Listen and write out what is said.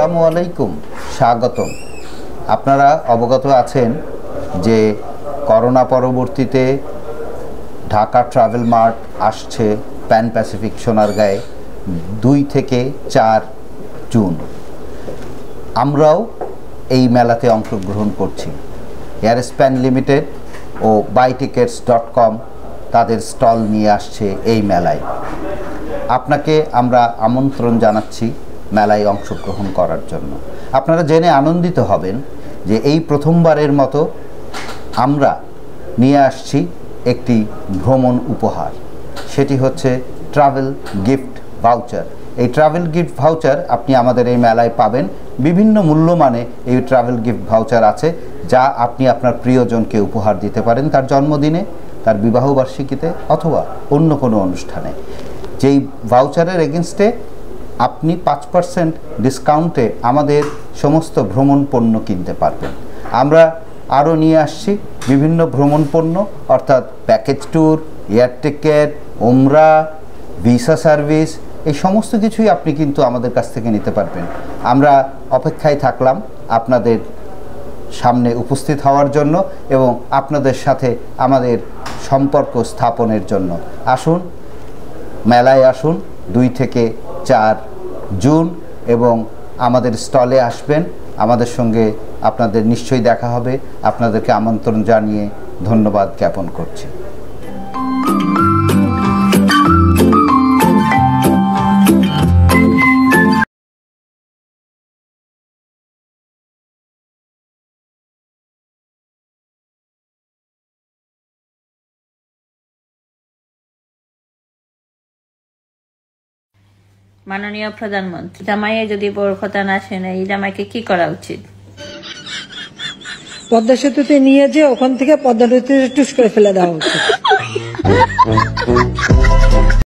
আসসালামু আলাইকুম, স্বাগতম। আপনারা অবগত আছেন যে করোনা পরবর্তীতে ঢাকা ট্রাভেল মার্ট আসছে প্যান প্যাসিফিক সোনারগাঁয়ে দুই থেকে চার জুন। আমরাও এই মেলাতে অংশগ্রহণ করছি। এয়ারস্প্যান লিমিটেড ও বাইটিকেটস ডট কম তাদের স্টল নিয়ে আসছে এই মেলায়। আপনাকে আমরা আমন্ত্রণ জানাচ্ছি মেলায় অংশগ্রহণ করার জন্য। আপনারা জেনে আনন্দিত হবেন যে এই প্রথমবারের মতো আমরা নিয়ে আসছি একটি ভ্রমণ উপহার। সেটি হচ্ছে ট্রাভেল গিফট ভাউচার। এই ট্রাভেল গিফট ভাউচার আপনি আমাদের এই মেলায় পাবেন। বিভিন্ন মূল্যমানে এই ট্রাভেল গিফট ভাউচার আছে, যা আপনি আপনার প্রিয়জনকে উপহার দিতে পারেন তার জন্মদিনে, তার বিবাহবার্ষিকীতে অথবা অন্য কোনো অনুষ্ঠানে। যেই ভাউচারের এগেনস্টে আপনি পাঁচ পার্সেন্ট ডিসকাউন্টে আমাদের সমস্ত ভ্রমণ পণ্য কিনতে পারবেন। আমরা আরও নিয়ে আসছি বিভিন্ন ভ্রমণ পণ্য, অর্থাৎ প্যাকেজ ট্যুর এয়ার টিকেট ওমরা ভিসা সার্ভিস এই সমস্ত কিছুই আপনি কিন্তু আমাদের কাছ থেকে নিতে পারবেন। আমরা অপেক্ষায় থাকলাম আপনাদের সামনে উপস্থিত হওয়ার জন্য এবং আপনাদের সাথে আমাদের সম্পর্ক স্থাপনের জন্য। আসুন, মেলায় আসুন, দুই থেকে চার জুন এবং আমাদের স্টলে আসবেন। আমাদের সঙ্গে আপনাদের নিশ্চয়ই দেখা হবে। আপনাদেরকে আমন্ত্রণ জানিয়ে ধন্যবাদ জ্ঞাপন করছি। মাননীয় প্রধানমন্ত্রী জামাইয়ে যদি বড় কথা না শোনে এই জামাইকে কি করা উচিত? পদ্মা সেতুতে নিয়ে যে ওখান থেকে পদ্মা নদীতে টুস করে ফেলে দেওয়া উচিত।